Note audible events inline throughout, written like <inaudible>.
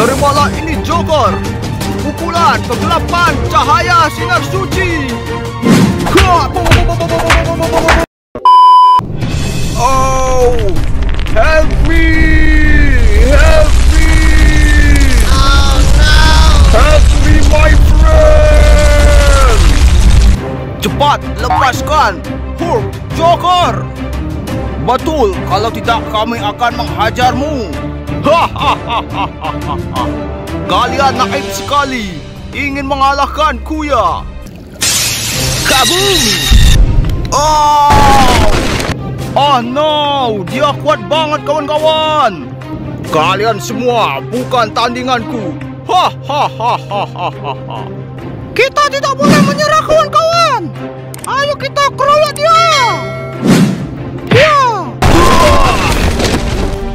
Terimalah ini Joker Pukulan kegelapan cahaya sinar suci Oh Help me Help me Oh no Help me my friend Cepat lepaskan Hulk Joker Betul kalau tidak kami akan menghajarmu Hahaha <laughs> Kalian naif sekali. Ingin mengalahkan Kuya Kabum Oh! Oh no. Dia kuat banget kawan-kawan. Kalian semua bukan tandinganku. Hahaha Kita tidak boleh menyerah kawan-kawan. Ayo kita keroyok dia. Dia.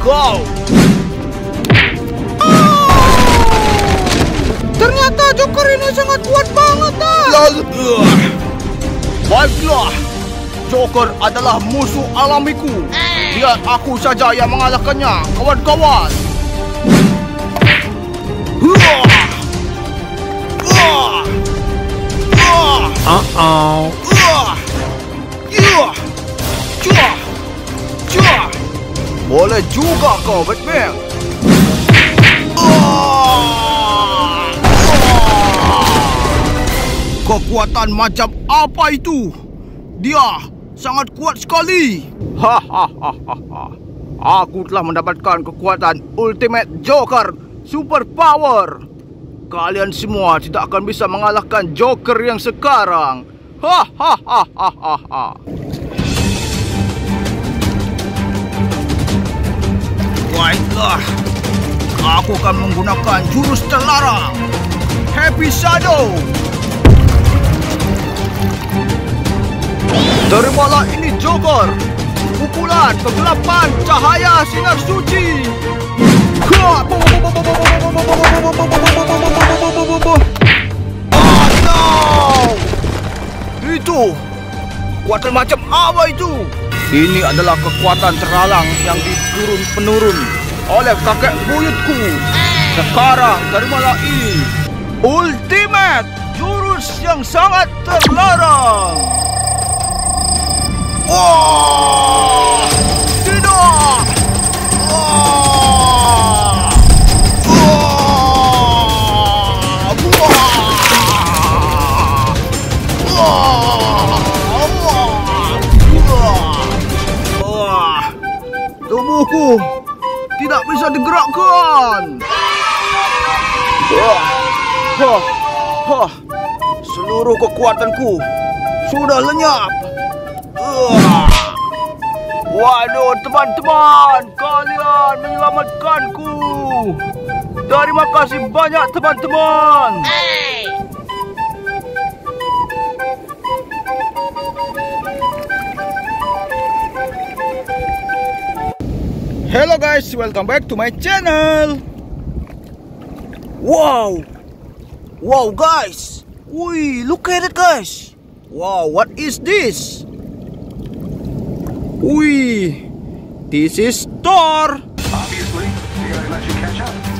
Kau Joker ini sangat kuat banget dah. Baiklah, Joker adalah musuh alamiku. Biar aku saja yang mengalahkannya, kawan-kawan. Uh-oh. Boleh juga kau, Batman. Kekuatan macam apa itu? Dia sangat kuat sekali. Hahaha. Aku telah mendapatkan kekuatan Ultimate Joker Super Power. Kalian semua tidak akan bisa mengalahkan Joker yang sekarang. Hahaha. Baiklah. Aku akan menggunakan jurus terlarang. Happy Shadow. Terimalah ini Joker Pukulan kegelapan cahaya sinar suci. Oh no Itu. Kekuatan macam apa itu? Ini adalah kekuatan terhalang yang diturun penurun oleh kakek buyutku. Sekarang terimalah ini Ultimate Jurus yang sangat terlarang Oh! Tidak! Oh! Oh! Wah! Tubuhku tidak bisa digerakkan. Wah! Hah! Hah! Seluruh kekuatanku sudah lenyap. Waduh, teman-teman, kalian menyelamatkanku. Terima kasih banyak, teman-teman. Hello guys, welcome back to my channel. Wow, wow guys, Wih, look at it guys. Wow, what is this? Wih, this is Thor. Obviously, gotta let you catch up.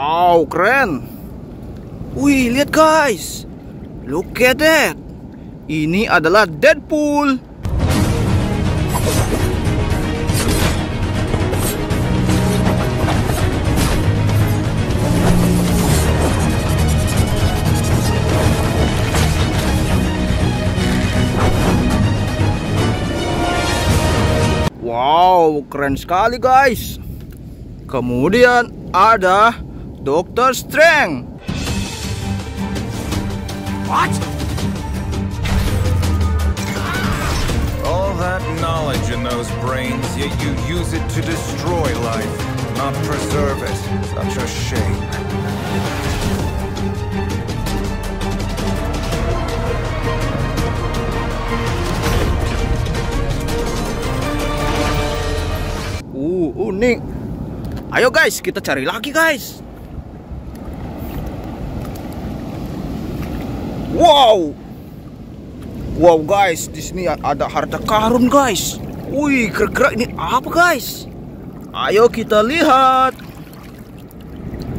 Wow, keren. Wih, lihat guys. Look at that. Ini adalah Deadpool. Wow, keren sekali guys. Kemudian ada Doctor Strange. What? All that knowledge in those brains, yet you use it to destroy life, not preserve it. Such a shame. Uh, unique! Ayo guys, kita cari lagi guys. Wow. Wow guys, di sini ada harta karun guys. Wih, kira-kira ini apa guys? Ayo kita lihat.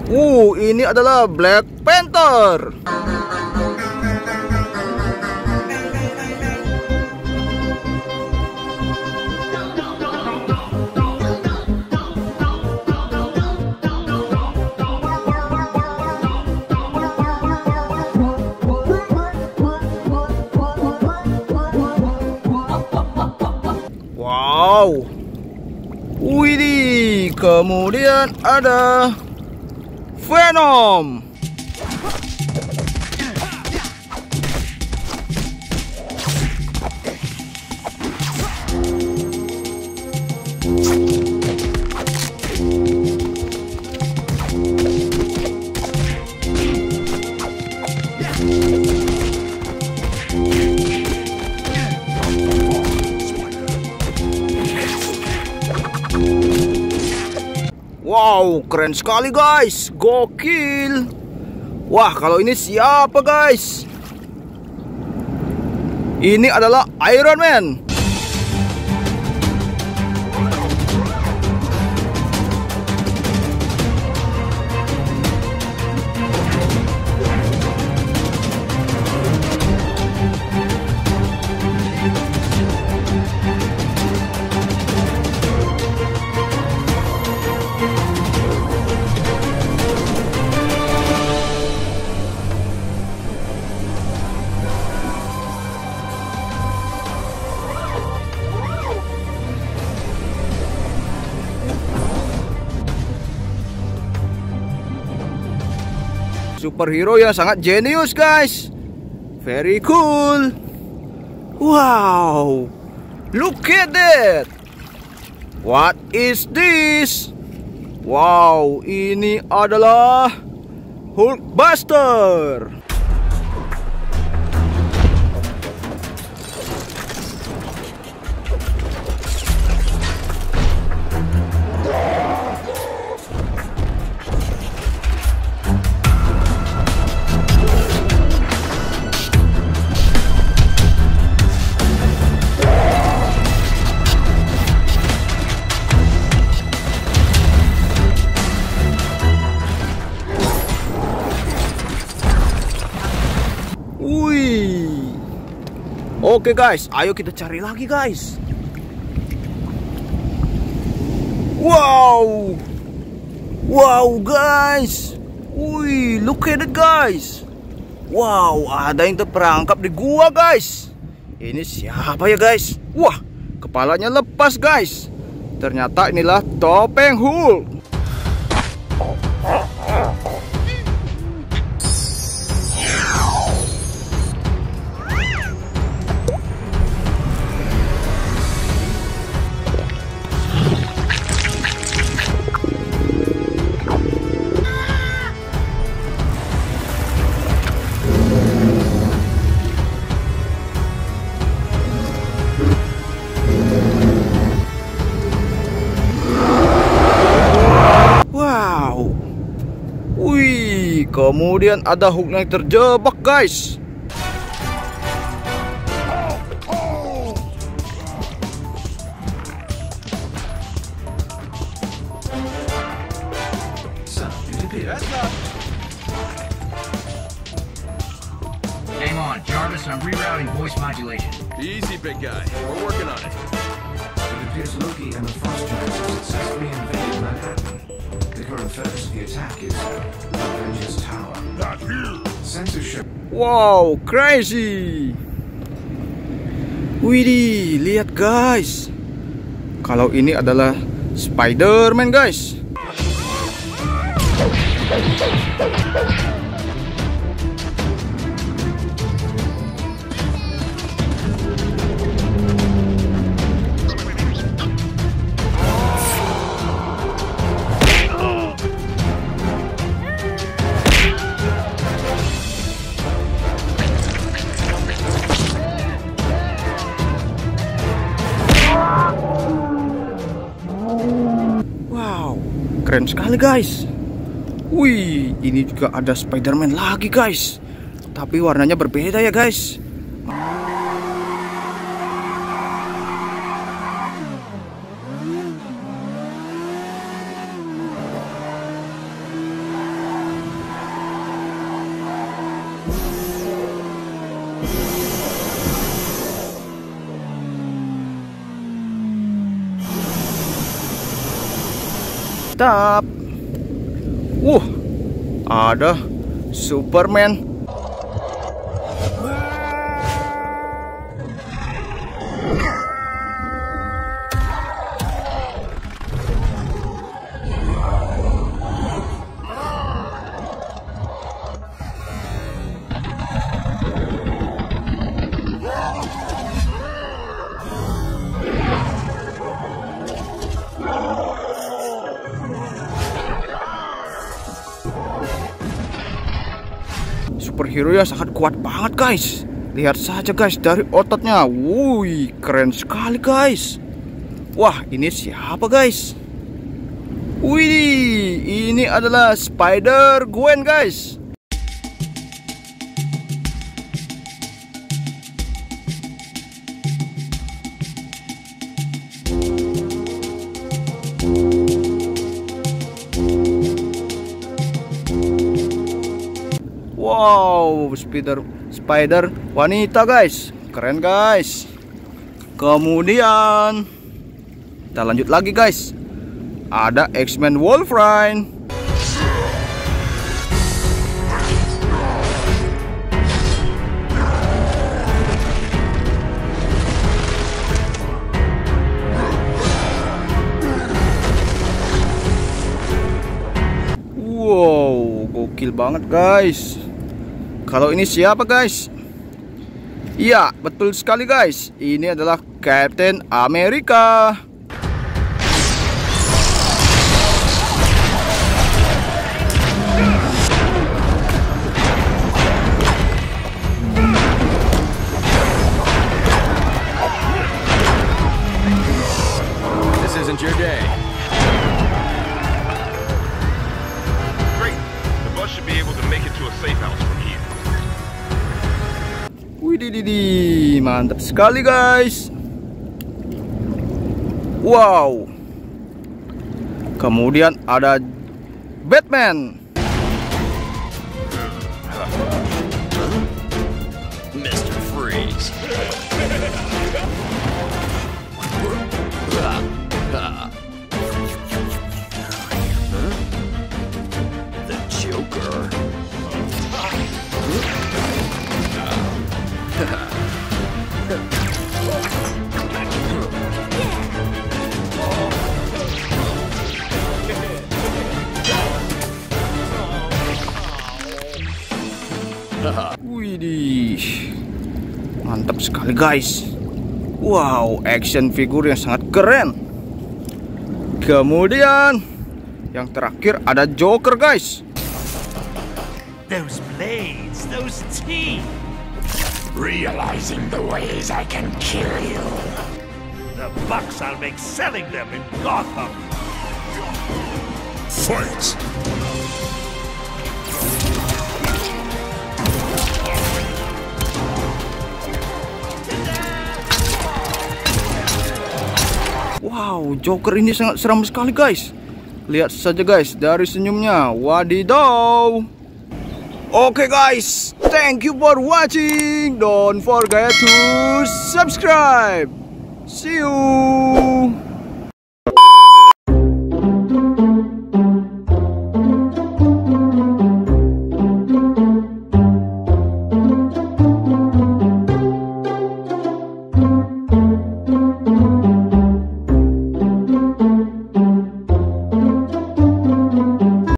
Uh, ini adalah Black Panther. Kemudian ada Venom. Wow, keren sekali guys. Gokil. Wah, kalau ini siapa guys? Ini adalah Iron Man. Superhero yang sangat jenius guys. Very cool. Wow. Look at that. What is this? Wow, ini adalah Hulkbuster. Oke guys, ayo kita cari lagi guys. Wow. Wow guys. Wih, look at it guys. Wow, ada yang terperangkap di gua guys. Ini siapa ya guys? Wah, kepalanya lepas guys. Ternyata inilah topeng Hulk. Kemudian ada Hulk yang terjebak, guys. Hang on, Jarvis, I'm rerouting voice modulation. Easy, big guy. We're working on it. It appears Loki and the Frost Giants have successfully invaded Manhattan. Wow, crazy. Widih, lihat guys. Kalau ini adalah Spider-Man, guys. Keren sekali guys. Wih, ini juga ada Spider-Man lagi guys. Tapi warnanya berbeda ya guys. Mantap. Wuh, ada Superman. Superhero yang sangat kuat banget guys. Lihat saja guys dari ototnya. Wuih, keren sekali guys. Wah, ini siapa guys? Wih, ini adalah Spider Gwen guys. Spider spider wanita guys. Keren guys. Kemudian kita lanjut lagi guys. Ada X-Men Wolverine. Wow, gokil banget guys. Kalau ini siapa guys? Iya, betul sekali guys. Ini adalah Captain America. Mantap sekali guys. Wow. Kemudian ada Batman. Mantap sekali guys. Wow, action figure yang sangat keren. Kemudian yang terakhir ada Joker guys. Those blades, those teeth. Realizing the ways I can kill you. The bucks I'll make selling them in Gotham. Fight! Wow, Joker ini sangat seram sekali guys. Lihat saja guys dari senyumnya. Wadidaw. Oke guys, thank you for watching. Don't forget to subscribe. See you.